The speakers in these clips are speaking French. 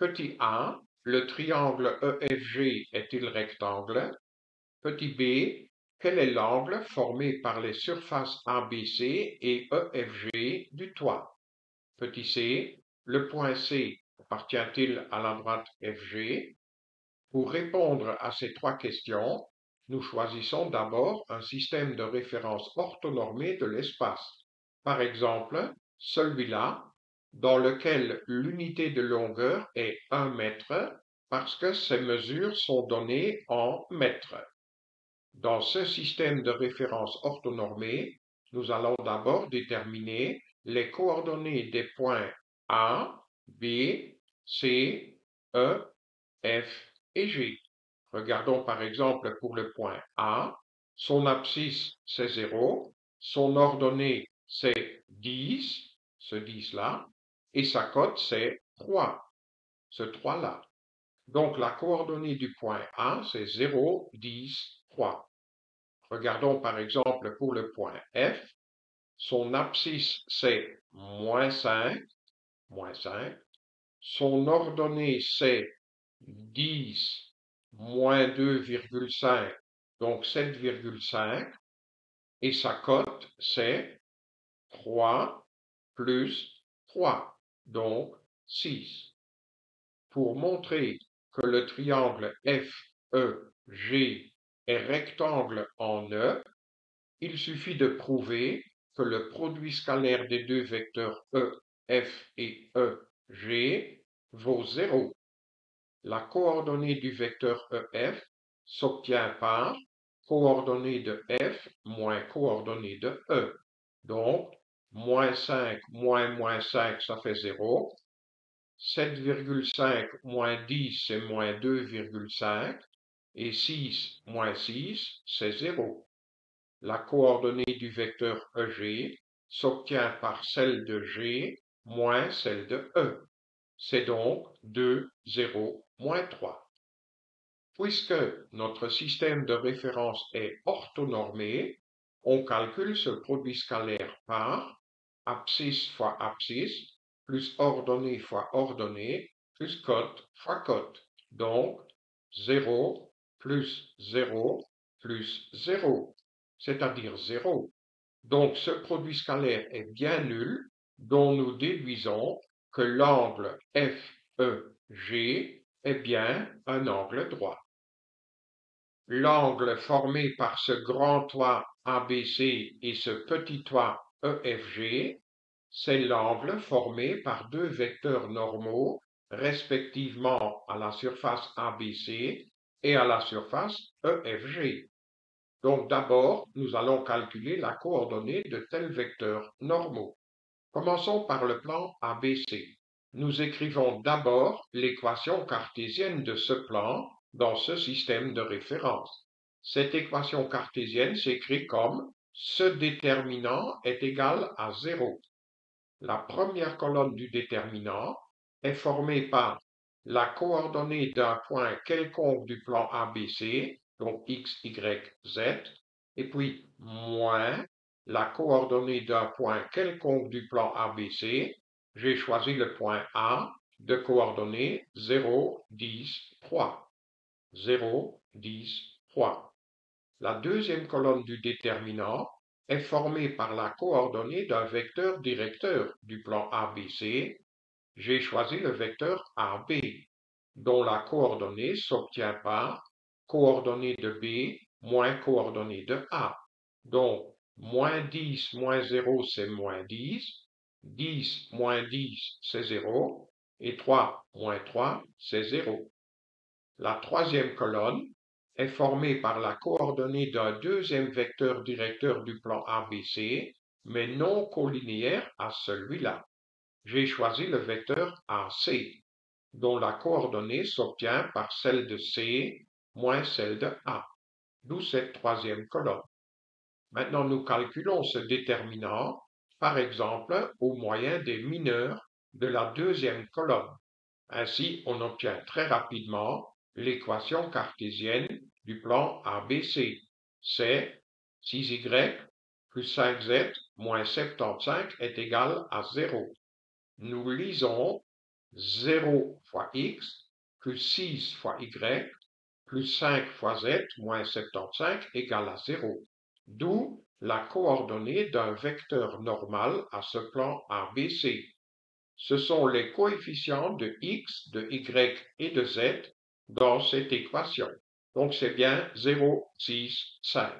Petit a, le triangle EFG est-il rectangle? Petit b, quel est l'angle formé par les surfaces ABC et EFG du toit? Petit c, le point C appartient-il à la droite FG? Pour répondre à ces trois questions, nous choisissons d'abord un système de référence orthonormé de l'espace. Par exemple, celui-là, dans lequel l'unité de longueur est 1 mètre parce que ces mesures sont données en mètres. Dans ce système de référence orthonormé, nous allons d'abord déterminer les coordonnées des points A, B, C, E, F et G. Regardons par exemple pour le point A, son abscisse c'est 0, son ordonnée c'est 10, ce 10-là, et sa cote c'est 3, ce 3-là. Donc la coordonnée du point A c'est 0, 10, 3. Regardons par exemple pour le point F, son abscisse c'est moins 5, moins 5, son ordonnée c'est 10 moins 2,5, donc 7,5, et sa cote c'est 3 plus 3, donc 6. Pour montrer que le triangle FEG est rectangle en E, il suffit de prouver que le produit scalaire des deux vecteurs E, F et E, G vaut 0. La coordonnée du vecteur EF s'obtient par coordonnée de F moins coordonnée de E. Donc, moins 5 moins moins 5, ça fait 0. 7,5 moins 10, c'est moins 2,5. Et 6 moins 6, c'est 0. La coordonnée du vecteur EG s'obtient par celle de G moins celle de E. C'est donc 2, 0, moins 3. Puisque notre système de référence est orthonormé, on calcule ce produit scalaire par abscisse fois abscisse, plus ordonnée fois ordonnée, plus cote fois cote. Donc 0 plus 0 plus 0, c'est-à-dire 0. Donc ce produit scalaire est bien nul, dont nous déduisons que l'angle FEG est bien un angle droit. L'angle formé par ce grand toit ABC et ce petit toit EFG, c'est l'angle formé par deux vecteurs normaux respectivement à la surface ABC et à la surface EFG. Donc d'abord, nous allons calculer la coordonnée de tels vecteurs normaux. Commençons par le plan ABC. Nous écrivons d'abord l'équation cartésienne de ce plan dans ce système de référence. Cette équation cartésienne s'écrit comme ce déterminant est égal à 0. La première colonne du déterminant est formée par la coordonnée d'un point quelconque du plan ABC, donc x, y, z, et puis moins la coordonnée d'un point quelconque du plan ABC, j'ai choisi le point A de coordonnées 0, 10, 3. 0, 10, 3. La deuxième colonne du déterminant est formée par la coordonnée d'un vecteur directeur du plan ABC. J'ai choisi le vecteur AB, dont la coordonnée s'obtient par coordonnée de B moins coordonnée de A. Donc, moins 10 moins 0, c'est moins 10. 10 moins 10, c'est 0. Et 3 moins 3, c'est 0. La troisième colonne est formée par la coordonnée d'un deuxième vecteur directeur du plan ABC, mais non collinéaire à celui-là. J'ai choisi le vecteur AC, dont la coordonnée s'obtient par celle de C moins celle de A, d'où cette troisième colonne. Maintenant, nous calculons ce déterminant, par exemple, au moyen des mineurs de la deuxième colonne. Ainsi, on obtient très rapidement l'équation cartésienne du plan ABC. C'est 6y plus 5z moins 75 est égal à 0. Nous lisons 0 fois x plus 6 fois y plus 5 fois z moins 75 égale à 0, d'où la coordonnée d'un vecteur normal à ce plan ABC. Ce sont les coefficients de x, de y et de z dans cette équation. Donc c'est bien 0, 6, 5.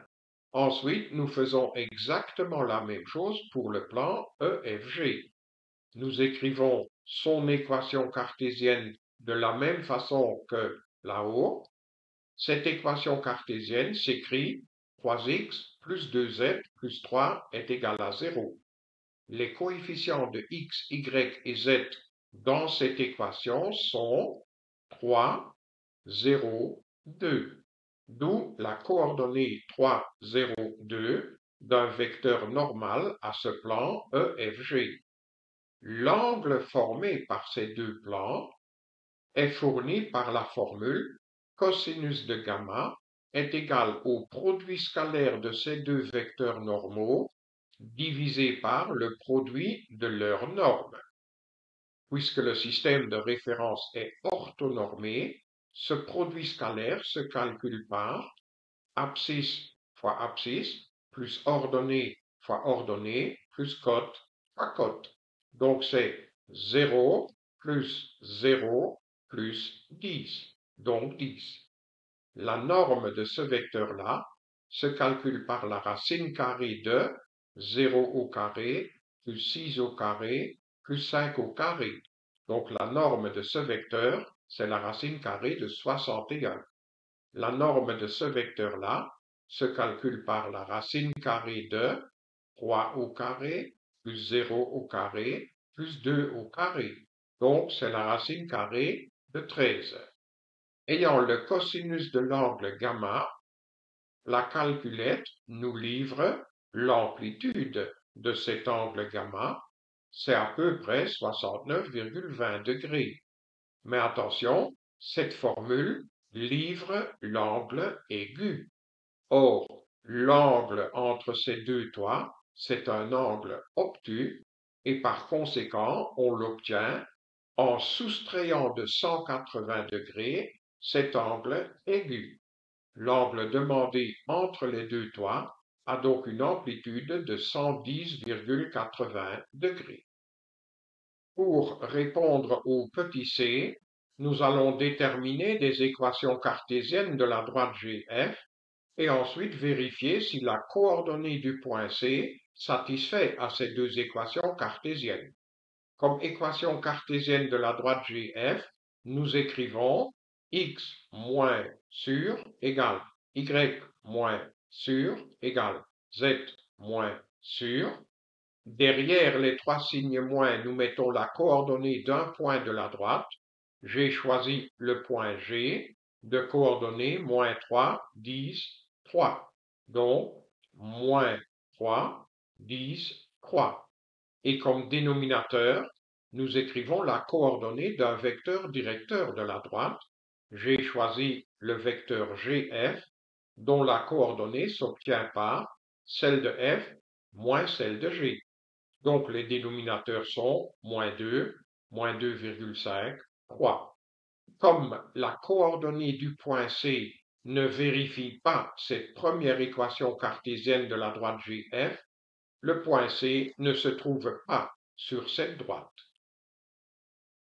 Ensuite, nous faisons exactement la même chose pour le plan EFG. Nous écrivons son équation cartésienne de la même façon que là-haut. Cette équation cartésienne s'écrit 3x plus 2z plus 3 est égal à 0. Les coefficients de x, y et z dans cette équation sont 3, 0, 2 d'où la coordonnée 3, 0, 2 d'un vecteur normal à ce plan EFG. L'angle formé par ces deux plans est fourni par la formule cosinus de gamma est égal au produit scalaire de ces deux vecteurs normaux divisé par le produit de leurs normes. Puisque le système de référence est orthonormé, ce produit scalaire se calcule par abscisse fois abscisse plus ordonnée fois ordonnée plus cote fois cote. Donc c'est 0 plus 0 plus 10, donc 10. La norme de ce vecteur-là se calcule par la racine carrée de 0 au carré plus 6 au carré plus 5 au carré. Donc la norme de ce vecteur c'est la racine carrée de 61. La norme de ce vecteur-là se calcule par la racine carrée de 3 au carré plus 0 au carré plus 2 au carré. Donc, c'est la racine carrée de 13. Ayant le cosinus de l'angle gamma, la calculette nous livre l'amplitude de cet angle gamma, c'est à peu près 69,20 degrés. Mais attention, cette formule livre l'angle aigu. Or, l'angle entre ces deux toits, c'est un angle obtus et par conséquent, on l'obtient en soustrayant de 180 degrés cet angle aigu. L'angle demandé entre les deux toits a donc une amplitude de 110,80 degrés. Pour répondre au petit c, nous allons déterminer des équations cartésiennes de la droite GF et ensuite vérifier si la coordonnée du point C satisfait à ces deux équations cartésiennes. Comme équation cartésienne de la droite GF, nous écrivons x moins sur égale y moins sur égale z moins sur Derrière les trois signes moins, nous mettons la coordonnée d'un point de la droite. J'ai choisi le point G de coordonnées moins 3, 10, 3. Donc, moins 3, 10, 3. Et comme dénominateur, nous écrivons la coordonnée d'un vecteur directeur de la droite. J'ai choisi le vecteur GF, dont la coordonnée s'obtient par celle de F moins celle de G. Donc les dénominateurs sont moins 2, moins 2,5, 3. Comme la coordonnée du point C ne vérifie pas cette première équation cartésienne de la droite GF, le point C ne se trouve pas sur cette droite.